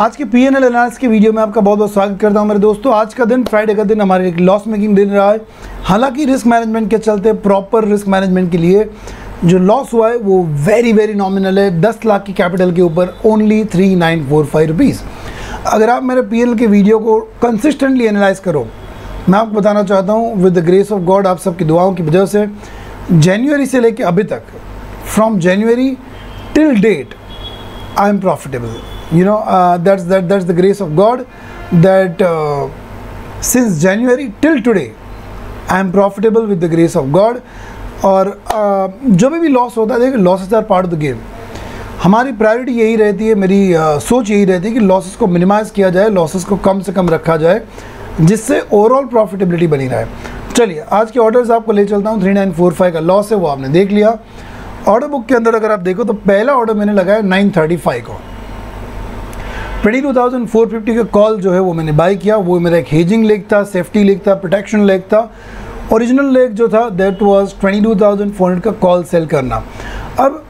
आज के P N L एनालिस की वीडियो में आपका बहुत बहुत स्वागत करता हूँ मेरे दोस्तों। आज का दिन फ्राइडे का दिन हमारे एक लॉस मेकिंग दिन रहा है। हालाँकि रिस्क मैनेजमेंट के चलते प्रॉपर रिस्क मैनेजमेंट के लिए जो लॉस हुआ है, वो वेरी वेरी नॉमिनल है। दस लाख की कैपिटल के ऊपर only three nine four five rupees अगर आप मेरे पी के वीडियो को कंसिस्टेंटली एनालाइज करो, मैं आपको बताना चाहता हूँ with the grace of God आप सबकी दुआओं की वजह से जनवरी से लेकर अभी तक from January till date I am profitable you know uh, that's that that's the grace of god that uh, since january till today i am profitable with the grace of god. और uh, जो भी भी loss होता है देखिए losses are part of the game हमारी priority यही रहती है मेरी uh, सोच यही रहती है कि लॉसेस को मिनिमाइज़ किया जाए लॉसेस को कम से कम रखा जाए जिससे ओवरऑल प्रॉफिटेबिलिटी बनी रहे। चलिए आज के ऑर्डर्स आपको ले चलता हूँ थ्री नाइन फोर फाइव का लॉस है वो आपने देख लिया। ऑर्डर बुक के अंदर अगर आप देखो तो पहला ऑर्डर मैंने लगाया नाइन थर्टी फाइव को। Twenty two thousand four fifty का कॉल जो है वो मैंने बाई किया, वो मेरा एक हेजिंग लेग था सेफ्टी लेग था प्रोटेक्शन लेग था। ओरिजिनल लेग जो था that was twenty two thousand four hundred का कॉल सेल करना। अब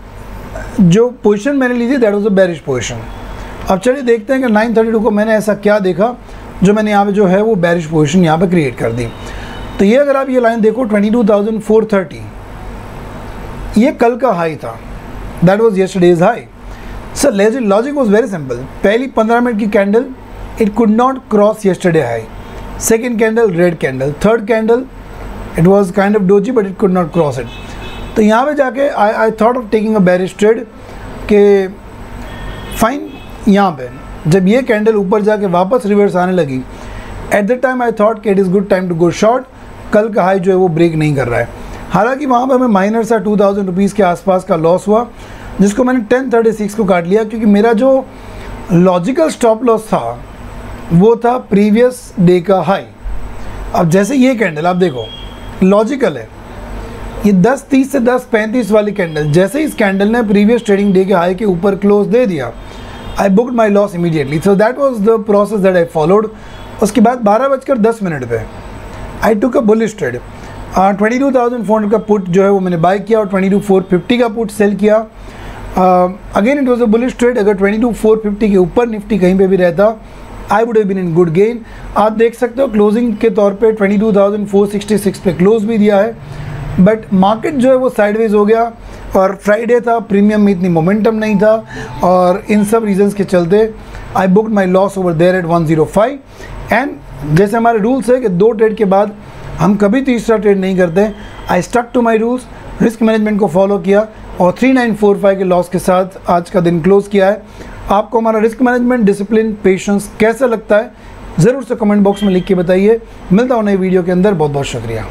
जो पोजीशन मैंने ली थी that was a bearish position अब चलिए देखते हैं कि नाइन थर्टी टू को मैंने ऐसा क्या देखा, जो मैंने यहाँ पे जो है वो बैरिश पोजिशन यहाँ पे क्रिएट कर दी। तो ये अगर आप ये लाइन देखो twenty two thousand four thirty ये कल का हाई था। That was yesterday's high sir logic was very simple पहली पंद्रह मिनट की candle it could not cross yesterday high second candle red candle third candle it was kind of doji but it could not cross it तो यहाँ पे जाके I I thought of taking a bearish trade के fine यहाँ पे। जब ये candle ऊपर जाके वापस रिवर्स आने लगी at the time I thought कि it is good time to go short कल का हाई जो है वो ब्रेक नहीं कर रहा है। हालाँकि वहाँ पर हमें माइनर सा टू थाउज़ेंड रुपीज़ के आसपास का लॉस हुआ, जिसको मैंने टेन थर्टी सिक्स को काट लिया, क्योंकि मेरा जो लॉजिकल स्टॉप लॉस था, वो था प्रीवियस डे का हाई अब जैसे ये कैंडल आप देखो लॉजिकल है। ये 10 30 से 10 35 वाली कैंडल जैसे ही इस कैंडल ने प्रीवियस ट्रेडिंग डे के हाई के ऊपर क्लोज दे दिया I booked my loss immediately so that was the process that I followed उसके बाद बारह बजकर दस मिनट पे I took a bullish trade twenty two thousand four का पुट जो है वो मैंने बाई किया और ट्वेंटी टू फोर फिफ्टी का पुट सेल किया। Again it was a bullish trade अगर ट्वेंटी टू फोर फिफ्टी के ऊपर निफ्टी कहीं पे भी रहता I would been in good gain आप देख सकते हो क्लोजिंग के तौर पे twenty two thousand four sixty six पे क्लोज भी दिया है। बट मार्केट जो है वो साइडवेज हो गया और फ्राइडे था प्रीमियम में इतनी मोमेंटम नहीं था और इन सब रीजंस के चलते I booked my loss over there at one zero five and जैसे हमारे रूल्स है कि दो ट्रेड के बाद हम कभी तीसरा ट्रेड नहीं करते। I stuck to my rules risk management को फॉलो किया और 3945 के लॉस के साथ आज का दिन क्लोज किया है। आपको हमारा रिस्क मैनेजमेंट डिसिप्लिन पेशेंस कैसा लगता है? ज़रूर से कमेंट बॉक्स में लिख के बताइए। मिलता हूँ नई वीडियो के अंदर। बहुत बहुत शुक्रिया।